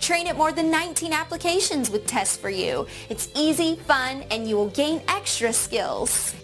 Train at more than 19 applications with Test4U. It's easy, fun, and you will gain extra skills.